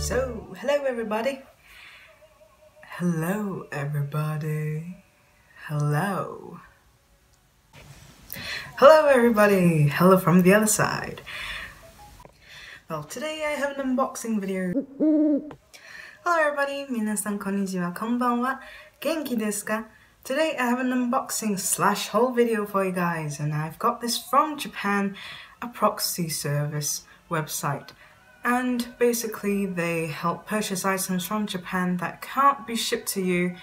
So, hello everybody. Hello everybody. Hello. Hello everybody. Hello from the other side. Well, today I have an unboxing video. Hello everybody. 皆さんこんにちは。こんばんは。元気ですか Today I have an unboxing slash haul video for you guys and I've got this from Japan, a proxy service website. And basically they help purchase items from Japan that can't be shipped to you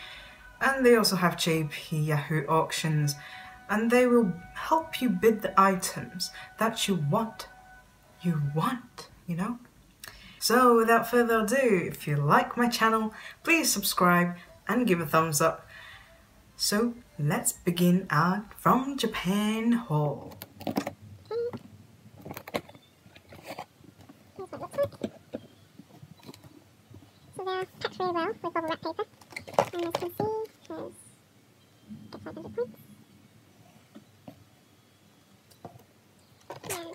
and they also have JP Yahoo auctions and they will help you bid the items that you want. You want, you know? So without further ado, if you like my channel, please subscribe and give a thumbs up so let's begin our From Japan haul. So they're packed really well with bubble wrap paper. And as you can see, get 500 points. And.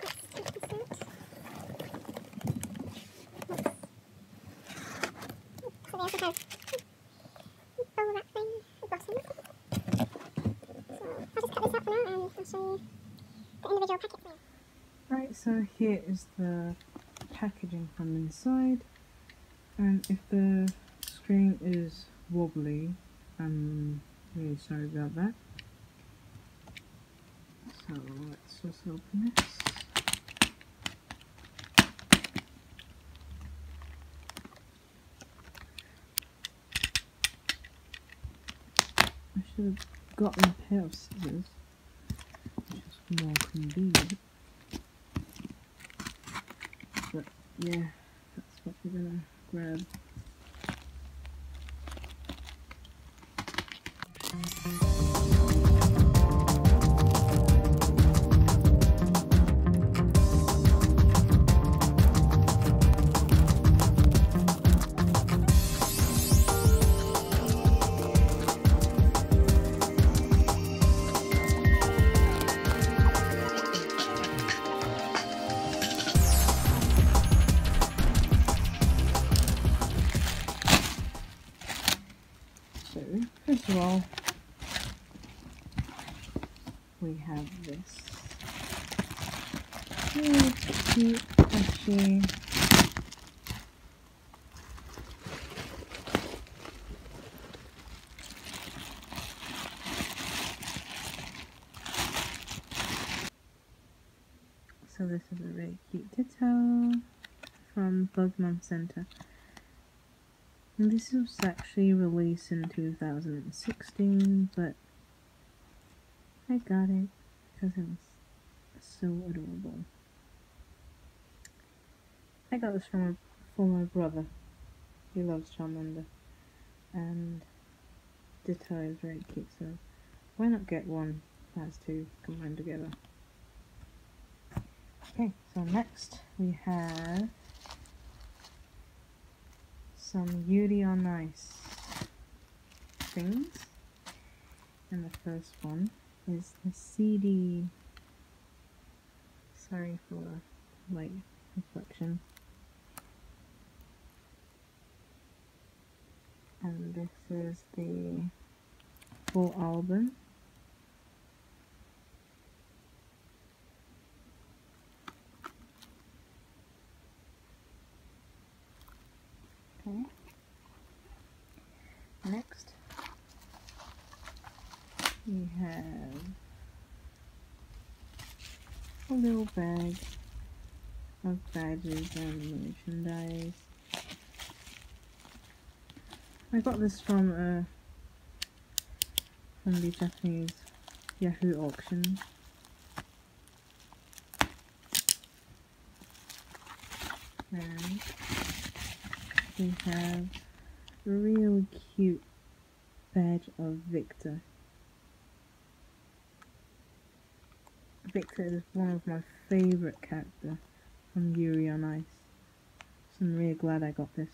So I'll just cut this now and I'll show you the individual. Right, so here is the packaging from inside. And if the screen is wobbly, I'm really sorry about that. So let's just open this. I should have gotten a pair of scissors, which is more convenient. But yeah, that's what we're gonna grab. So this is a very cute ditto from Pokemon Center. And this was actually released in 2016, but I got it because it was so adorable. I got this from for my brother. He loves Charmander, and Ditto is very cute. So why not get one as two combined together? Okay, so next we have some Yuri on Ice things. And the first one is the CD. Sorry for light reflection. And this is the full album. Okay. Next, we have a little bag of badges and merchandise. I got this from uh, from the Japanese Yahoo auction. And we have a real cute badge of Victor. Victor is one of my favourite characters from Yuri on Ice. So I'm really glad I got this.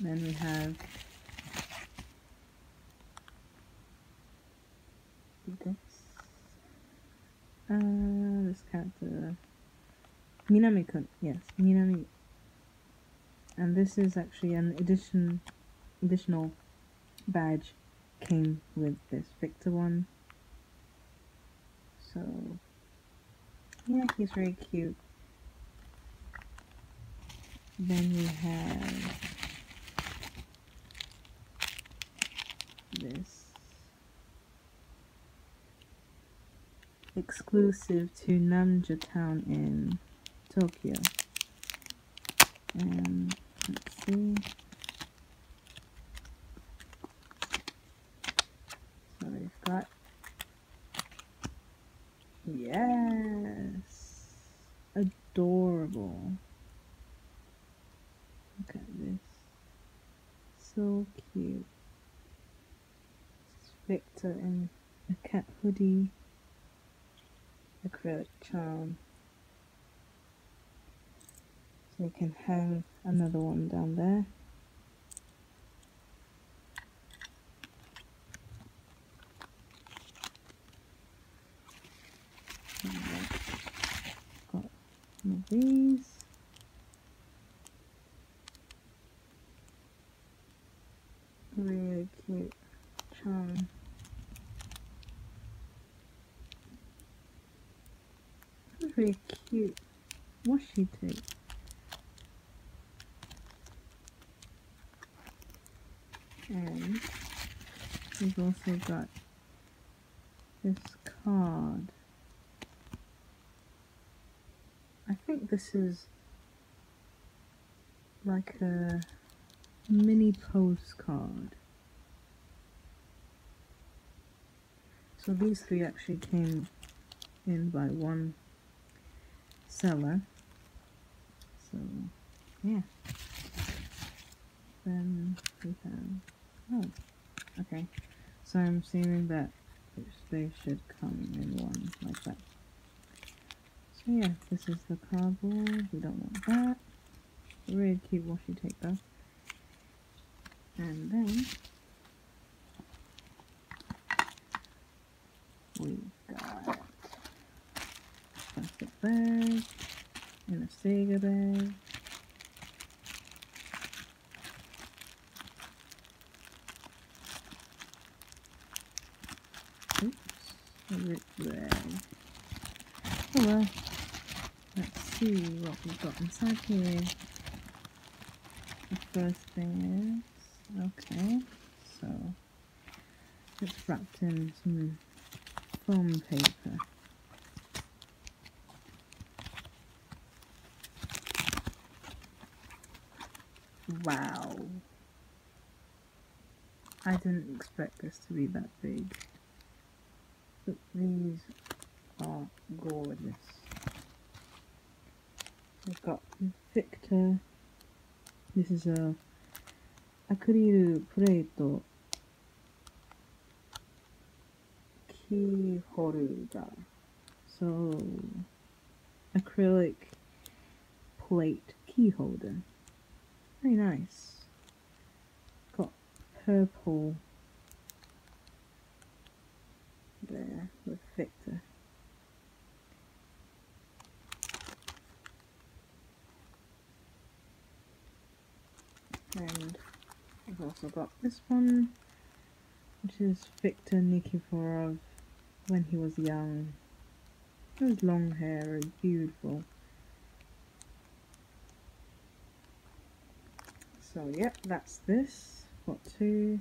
Then we have this. Uh, this character. Minami-kun, yes, Minami and this is actually an addition additional badge came with this Victor one. So yeah, he's very cute. Then we have this exclusive to Namja Town in Tokyo. And let's see. So we've got yes, adorable. Look at this, so cute. It's Victor in a cat hoodie acrylic charm. So you can hang another one down there. Got one of these. Really cute charm. very cute washi tape. And we've also got this card. I think this is like a mini postcard. So these three actually came in by one seller. So, yeah. Then we have, oh, okay. So I'm assuming that they should come in one like that. So yeah, this is the cardboard. We don't want that. Really cute washi tape though. And then we've got plastic bag and a Sega bag. Oops, a rip bag. Let's see what we've got inside here. The first thing is, okay, so it's wrapped in some foam paper. Wow. I didn't expect this to be that big. But these are gorgeous. We've got Victor. This is a acrylic plate key holder. So acrylic plate key holder. Very nice. Got purple there with Victor. And I've also got this one, which is Victor Nikiforov when he was young. His long hair is beautiful. So yep, that's this. Got two.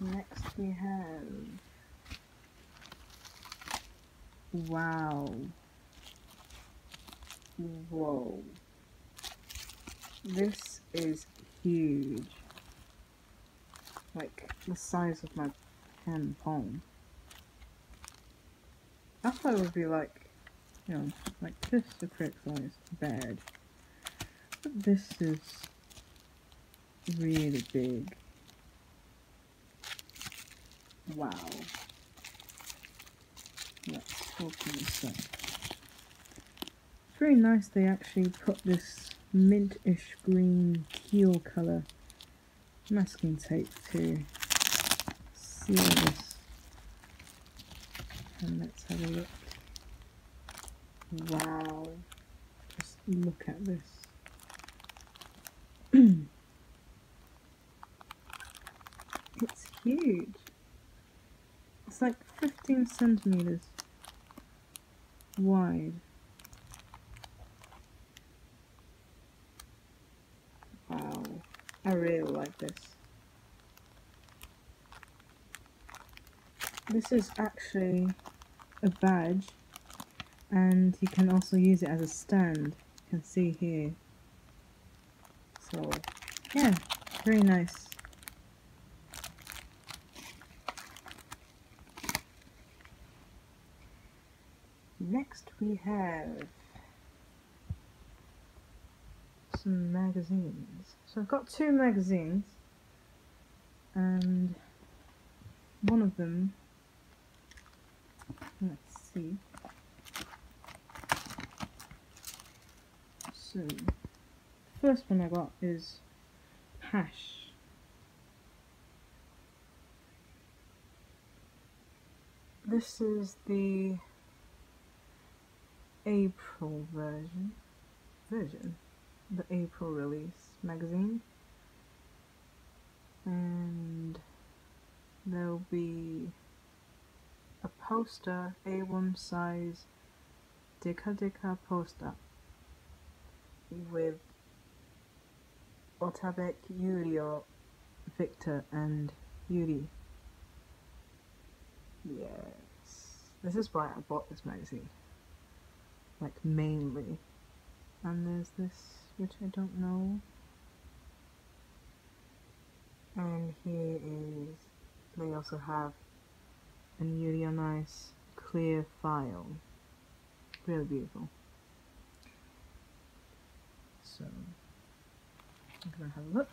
Next we have Wow. Whoa. This is huge. Like the size of my hand palm. I thought it would be like you know, like this acrylic size bad. But this is really big. Wow. Let's open this up very nice they actually put this mintish green keel colour masking tape to seal this. And let's have a look. Wow. Just look at this. it's huge. It's like 15 centimetres wide. I really like this. This is actually a badge and you can also use it as a stand. You can see here. So, yeah, very nice. Next we have some magazines. So I've got two magazines and one of them, let's see. So, the first one I got is PASH. This is the April version. Version? The April release magazine. And there'll be a poster, A1 size Deka Deka poster with Otabek, Yurio, Victor, and Yuri. Yes. This is why I bought this magazine. Like, mainly. And there's this, which I don't know. And here is, they also have a really nice clear file. Really beautiful. So I'm gonna have a look.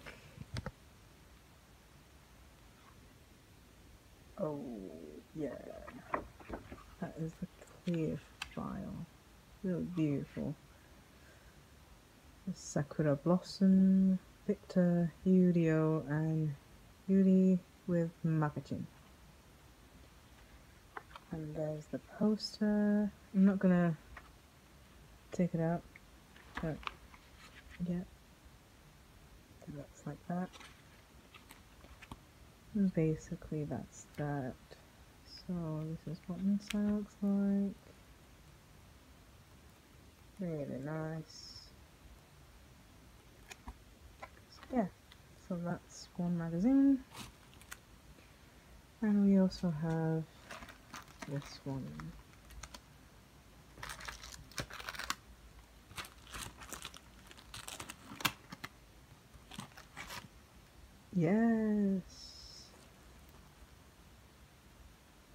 Oh yeah, that is the clear file. Really beautiful. Sakura Blossom, Victor, Yurio, and Yuri with Makkachin. And there's the poster. I'm not gonna take it out, but yeah. So that's like that. And basically that's that. So this is what inside looks like. Really nice. So yeah, so that's one magazine. And we also have this one. Yes.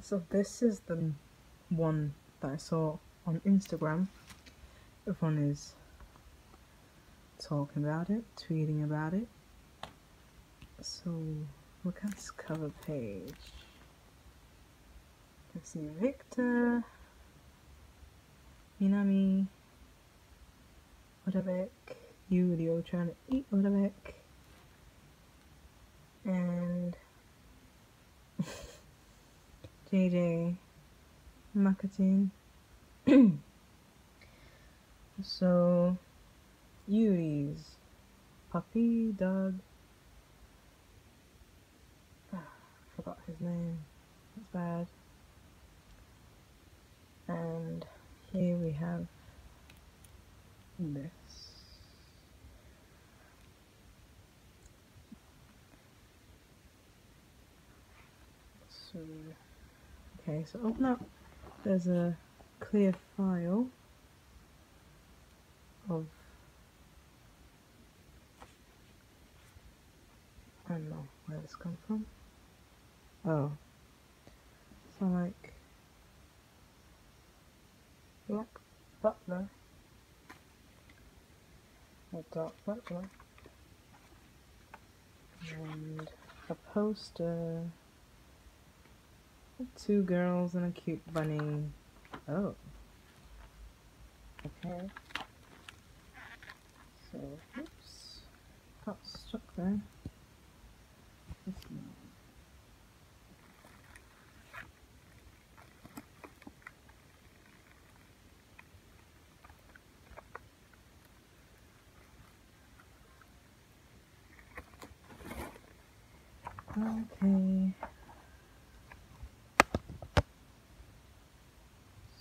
So this is the one that I saw on Instagram. The one is talking about it, tweeting about it. So look at this cover page. Can see Victor, Minami, Otabek, Yurio trying to eat Otabek, and JJ Makkachin. so Yuri's puppy dog. Ah, forgot his name. That's bad. And here we have this. So, okay, so open up. There's a clear file of I don't know where this comes from. Oh, so like Black Butler. Or Dark Butler. And a poster. Two girls and a cute bunny. Oh. Okay. So oops. Got stuck there. Okay.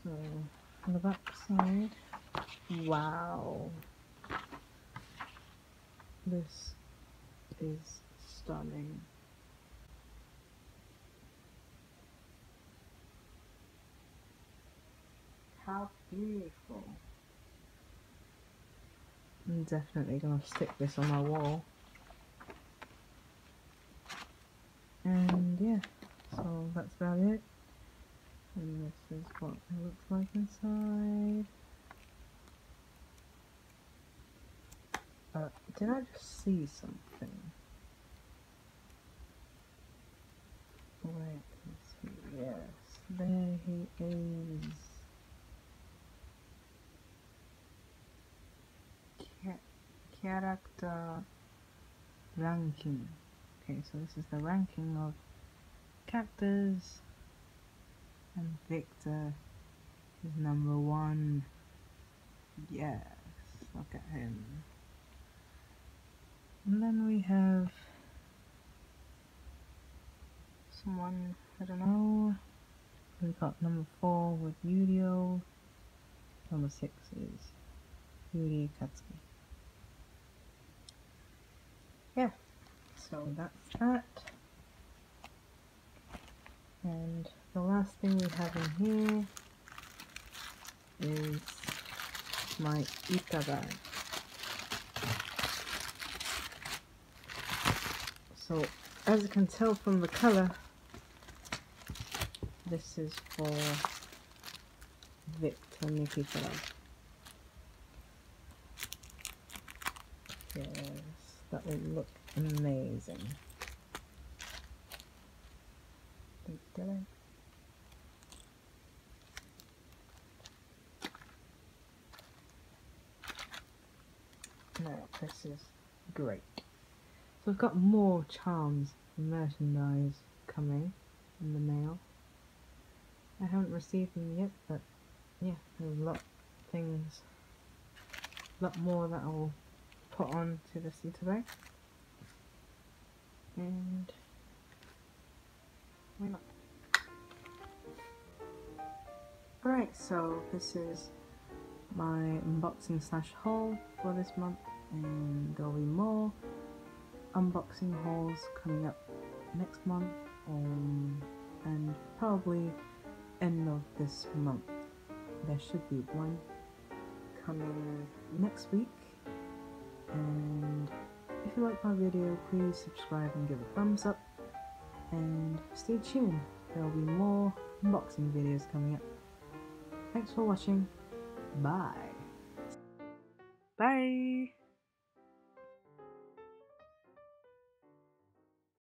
So on the back side, wow. This is stunning. Beautiful. I'm definitely gonna stick this on my wall. And yeah, so that's about it. And this is what it looks like inside. Uh, did I just see something? Yes, there he is. Character ranking. Okay, so this is the ranking of characters, and Victor is number one. Yes, look at him. And then we have someone, I don't know. We got number four with Yurio. Number six is Yuri Katsuki. Yeah, so that's that. And the last thing we have in here is my ita bag. So as you can tell from the color, this is for Victor Nikiforov. Yes, that will look amazing. No, this is great. So I've got more charms and merchandise coming in the mail. I haven't received them yet, but yeah, there's a lot of things, a lot more that I'll put on to this today. And why not? Alright, so this is my unboxing slash haul for this month and there'll be more unboxing hauls coming up next month um, and probably end of this month there should be one coming next week and if you like my video please subscribe and give a thumbs up. And stay tuned. There will be more unboxing videos coming up. Thanks for watching. Bye. Bye